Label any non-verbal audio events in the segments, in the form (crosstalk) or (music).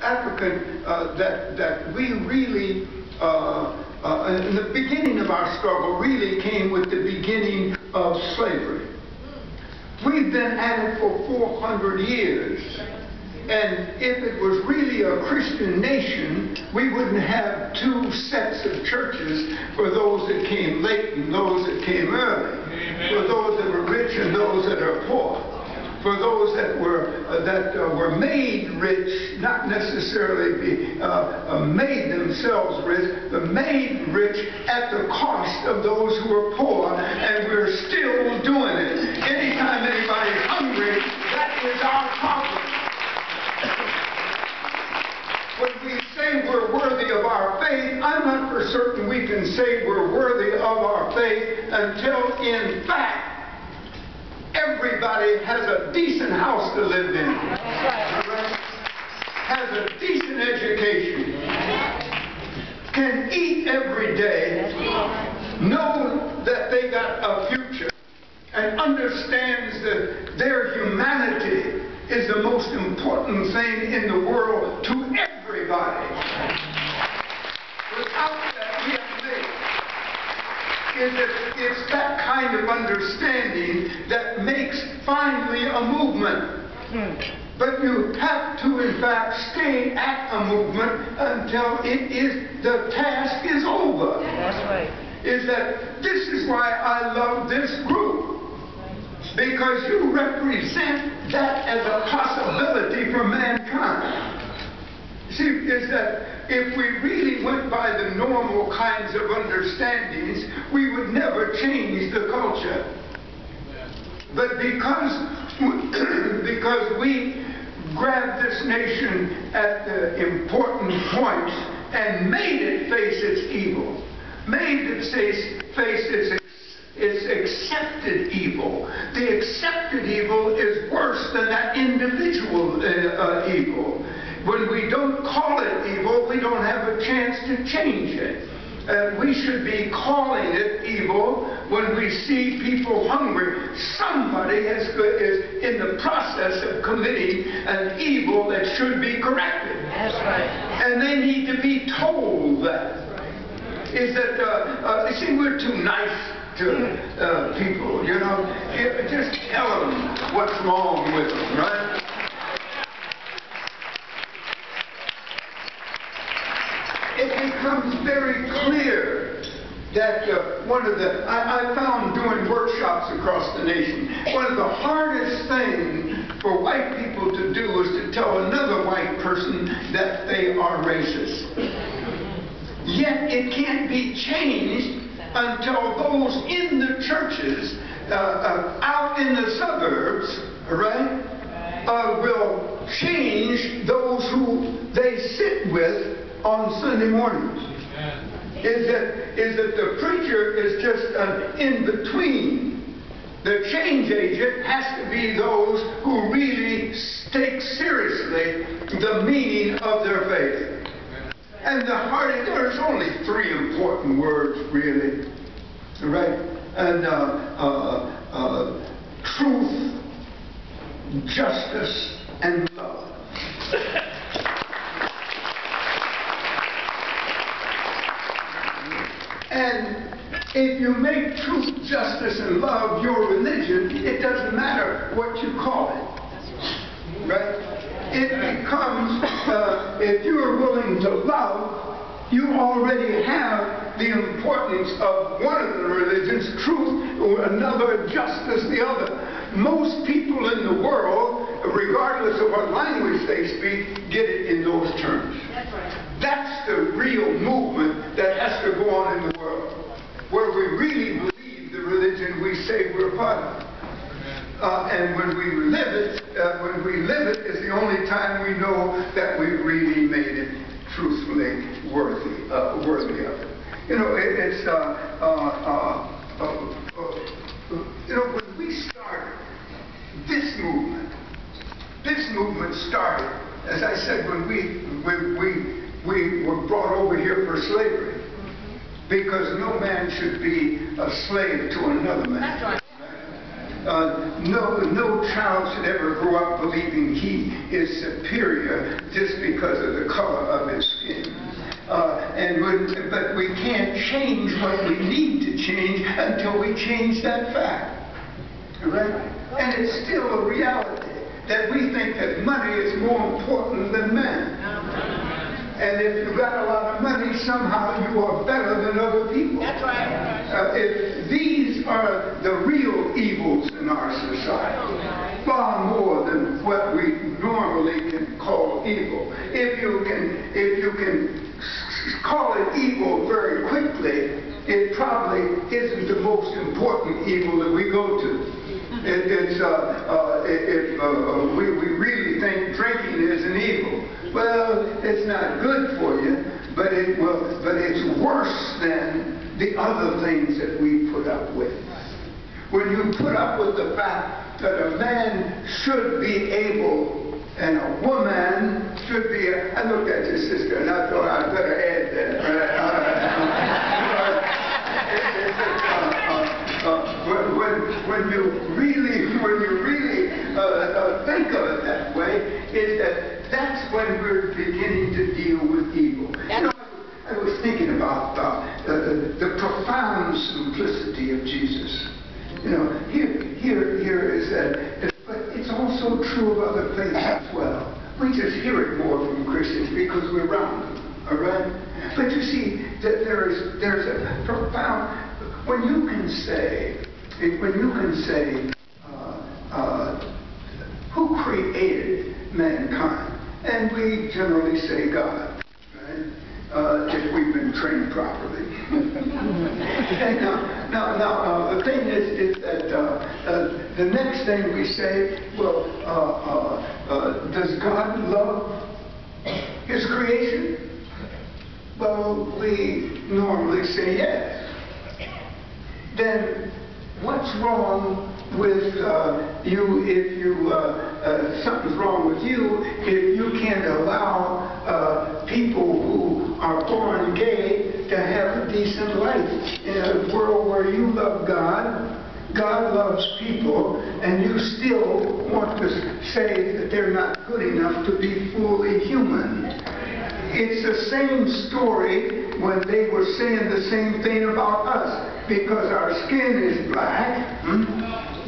African, uh, that, that we really, uh, uh, in the beginning of our struggle really came with the beginning of slavery. We've been at it for 400 years. And if it was really a Christian nation, we wouldn't have two sets of churches for those that came late and those that came early, Amen. for those that were rich and those that are poor for those that were uh, that uh, were made rich, not necessarily be, uh, uh, made themselves rich, but made rich at the cost of those who were poor, and we're still doing it. Anytime anybody's hungry, that is our problem. When we say we're worthy of our faith, I'm not for certain we can say we're worthy of our faith until, in fact, everybody has a decent house to live in, has a decent education, can eat every day, know that they got a future, and understands that their humanity is the most important thing in the world to everybody. Without that, we have is that it's that kind of understanding that makes finally a movement. Hmm. But you have to, in fact, stay at a movement until it is the task is over. That's right. Is that this is why I love this group. Because you represent that as a possibility for mankind. See, is that if we really went by the normal kinds of understandings, we would never change the culture. But because, (clears throat) because we grabbed this nation at the important points and made it face its evil, made it face, face its it's accepted evil. The accepted evil is worse than that individual uh, uh, evil. When we don't call it evil, we don't have a chance to change it. Uh, we should be calling it evil when we see people hungry. Somebody has, is in the process of committing an evil that should be corrected. That's right. And they need to be told that. Is that, uh, uh, you see, we're too nice to uh, people, you know. Just tell them what's wrong with them, right? it becomes very clear that uh, one of the, I, I, found doing workshops across the nation, one of the hardest things for white people to do is to tell another white person that they are racist. Yet it can't be changed until those in the churches, uh, uh, out in the suburbs, right, uh, will change those who they sit with on Sunday mornings is that, is that the preacher is just an in-between. The change agent has to be those who really take seriously the meaning of their faith. And the heart, there's only three important words, really. Right? And uh, uh, uh, truth, justice, and love. And if you make truth, justice, and love your religion, it doesn't matter what you call it. Right? It becomes, uh, if you are willing to love, you already have the importance of one of the religions, truth, or another, justice, the other. Most people in the world, regardless of what language they speak, get it in those terms. That's right. That's the real movement that has to go on in the world, where we really believe the religion we say we're part of. Uh, and when we live it, uh, when we live it is the only time we know that we really made it truthfully worthy, uh, worthy of it. You know, it, it's, uh, uh, uh, you know, when we started this movement, this movement started, as I said, when we, when we we were brought over here for slavery. Because no man should be a slave to another man. Uh, no, no child should ever grow up believing he is superior just because of the color of his skin. Uh, and when, but we can't change what we need to change until we change that fact. Right? And it's still a reality that we think that money is more important than man. And if you've got a lot of money, somehow you are better than other people. That's right. Uh, if these are the real in our society, far more than what we normally can call evil. If you can, if you can call it evil very quickly, it probably isn't the most important evil that we go to. It, it's, uh, uh, if uh, we, we really think drinking is an evil, well, it's not good for you, but it will, but it's worse than the other things that we put up with. When you put up with the fact that a man should be able and a woman should be, I looked at your sister and I thought I'd better add that. Uh, when, when, when you really, when you really uh, uh, think of it that way, is that that's when we're beginning to deal with evil. You know, I was thinking about uh, the, the profound simplicity of Jesus. You know, here, here, here is that, but it's also well. We just hear it more from Christians because we're around them, all right? But you see, that there is, there's a profound, when you can say, when you can say, uh, uh, who created mankind? And we generally say God, right? Uh, if been trained properly. now, now, now uh, the thing is, is that uh, uh, the next thing we say, well, uh, uh, uh, does God love His creation? Well, we normally say yes. Then what's wrong with you if you, something's wrong with you if you can't allow people who are born gay to have a decent life in a world where you love God, God loves people, and you still want to say that they're not good enough to be fully human. It's the same story when they were saying the same thing about us. Because our skin is black, hmm,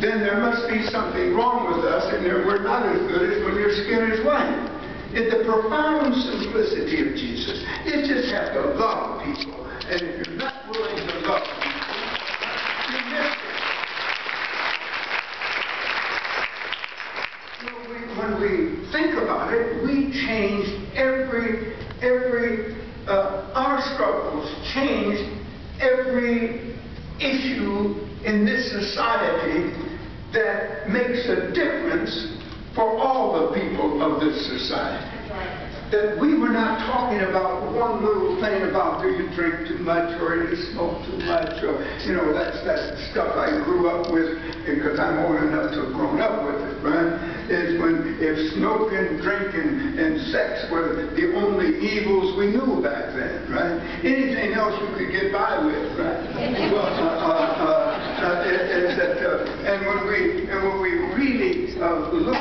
then there must be something wrong with us, and we're not as good as when your skin is white. In the profound simplicity of Jesus, you just have to love people. And if you're not willing to love people, you miss it. You know, we- when we think about it, we changed every, every, uh, our struggles changed every issue in this society that makes a difference for all the society. That we were not talking about one little thing about do you drink too much or do you smoke too much or, you know, that's, that's stuff I grew up with because I'm old enough to have grown up with it, right? Is when if smoking, drinking, and sex were the only evils we knew back then, right? Anything else you could get by with, right? (laughs) Well, uh, uh, uh, uh, is that, uh, and when we and when we really uh, look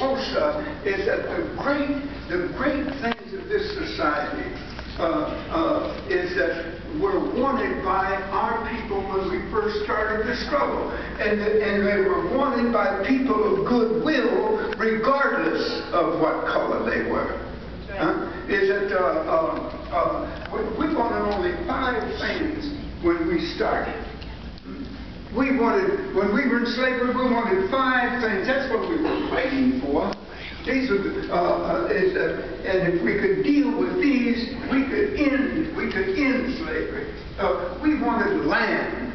is that the great the great things of this society uh, uh, is that were wanted by our people when we first started the struggle, and and they were wanted by people of goodwill, regardless of what color they were. Huh? Is that uh, uh, uh, we, we wanted only five things when we started. We wanted, when we were in slavery, we wanted five things. That's what we were fighting for. These were, the- uh, uh, is, uh, and if we could deal with these, we could end, we could end slavery. Uh, we wanted land.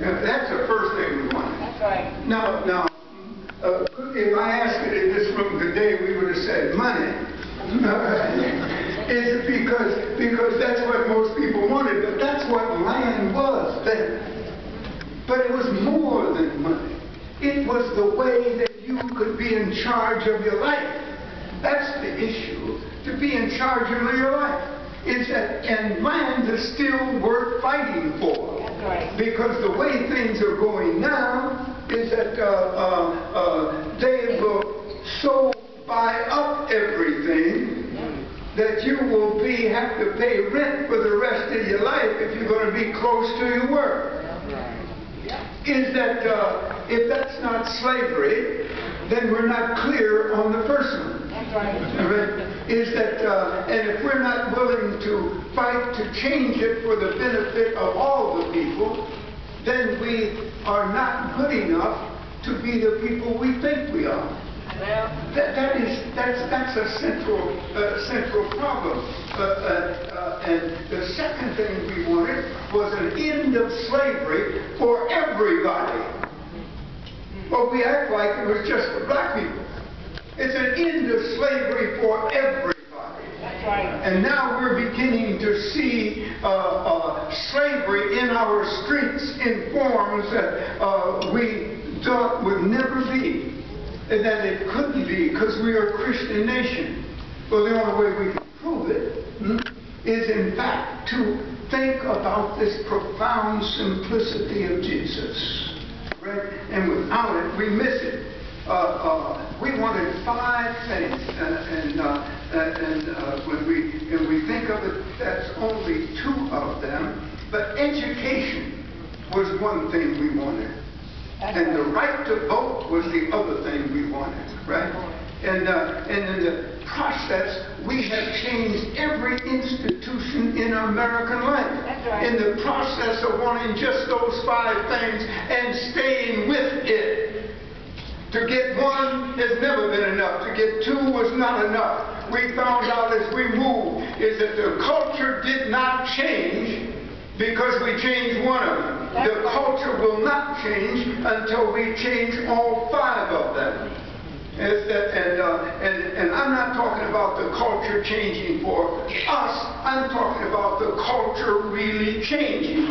Uh, that's the first thing we wanted. That's right. Now, now, uh, if I asked it in this room today, we would have said money. (laughs) Is because because that's what most people wanted, but that's what land was then. But it was more than money. It was the way that you could be in charge of your life. That's the issue. To be in charge of your life. It's that, and land is still worth fighting for. That's right. Because the way things are going now is that uh, uh, uh, they will so buy up everything that you will be have to pay rent for the rest of your life if you're going to be close to your work. Is that uh, if that's not slavery, then we're not clear on the first one. All right? Is that, uh, and if we're not willing to fight to change it for the benefit of all the people, then we are not good enough to be the people we think we are. That, that is, that's, that's a central, uh, central problem. Uh, uh, uh, and the second thing we wanted was an end of slavery for everybody. But we act like it was just for black people. It's an end of slavery for everybody. That's right. And now we're beginning to see uh, uh, slavery in our streets in forms that uh, we thought would never be. And that it couldn't be because we are a Christian nation. Well, the only way we can prove it hmm, is, in fact, to think about this profound simplicity of Jesus. Right? And without it, we miss it. Uh, uh, we wanted five things, and, and, uh, and uh, when we and we think of it, that's only two of them. But education was one thing we wanted, and the right to vote was the other thing we wanted, right? And uh, and in the process, we have changed every institution in American life. Right. In the process of wanting just those five things and staying with it. To get one has never been enough. To get two was not enough. We found out as we moved is that the culture did not change because we change one of them. The culture will not change until we change all five of them. That, and, uh, and, and I'm not talking about the culture changing for us. I'm talking about the culture really changing.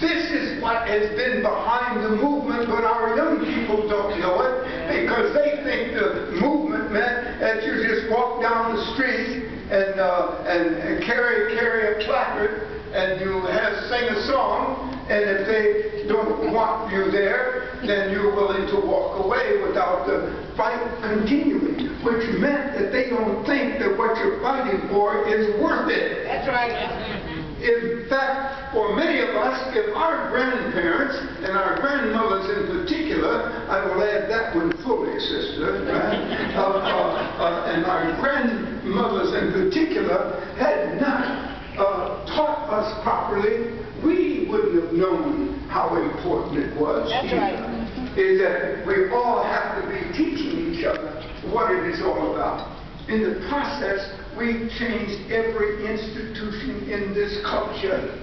This is what has been behind the movement, but our young people don't know it because they think the movement meant that you just walk down the street and, uh, and, and carry, carry a placard and you have sing a song, and if they don't want you there, then you're willing to walk away without the fight continuing, which meant that they don't think that what you're fighting for is worth it. That's right. In fact, for many of us, if our grandparents and our grandmothers in particular, I will add that one fully, sister, right? uh, uh, uh, and our grandmothers in particular had not uh, taught us properly, we wouldn't have known how important it was. That's either. right. Is that we all have to be teaching each other what it is all about. In the process, we changed every institution in this culture.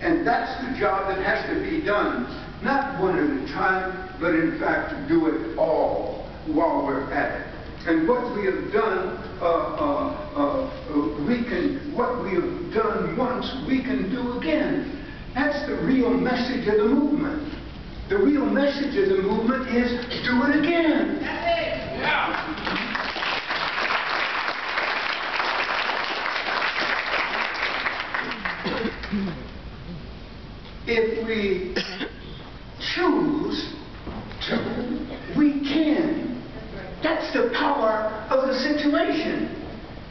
And that's the job that has to be done, not one at a time, but in fact to do it all while we're at it. And what we have done, uh, uh, uh, we can, what we have done once, we can do again. That's the real message of the movement. The real message of the movement is do it again. If we choose to, we can. That's the power of the situation.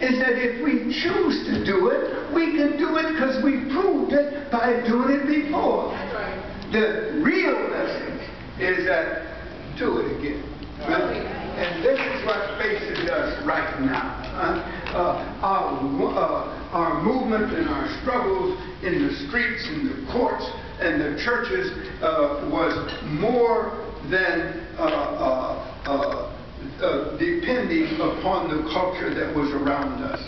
Is that if we choose to do it, we can do it because we proved it by doing it before. The real message is that do it again. Really? And this is what faces us right now. Uh, our, uh, our movement and our struggles in the streets, in the courts, and the churches uh, was more than uh, uh, uh, depending upon the culture that was around us.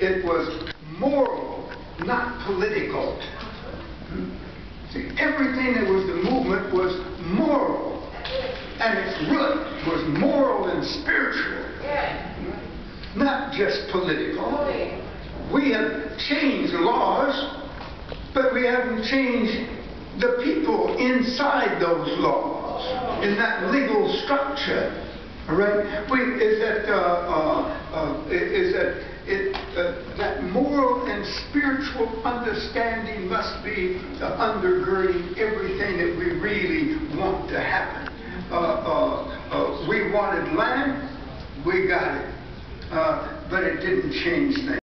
It was moral, not political. See, everything that was the movement was moral. And its root was moral and spiritual, not just political. We have changed laws, but we haven't changed the people inside those laws, in that legal structure. Right? We, is that, uh, uh, uh, is that it, uh, that moral and spiritual understanding must be the undergirding everything that we really want to happen. uh, uh, uh, we wanted land, we got it. Uh, but it didn't change things.